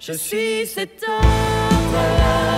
Je suis cet homme.